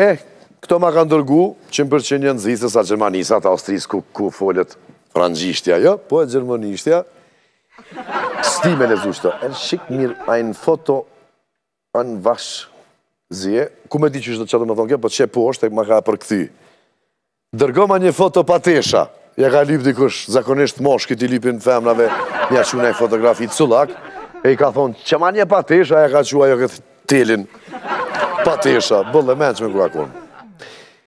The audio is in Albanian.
E, këto ma kanë dërgu që më përqenjë në nëzisës a Gjermanisa, ta Austrisë ku, ku folët frangjishtja, jo? Po e Gjermanishtja. Sti me lezu shto. E shik mirë, a në foto, a në vash zje. Ku me di që shdo që do me thonë kjo, po që po është e ma ka për Dërgo Dërgoma një foto patesha. Ja ka lip dikush, zakonisht mosh këti lipin femnave, një ja fotografi të sulak, E i ka thonë, që ma një patesha, ja ka qua jo këtë telin. Pa tisha, bëllë e menë që me kërë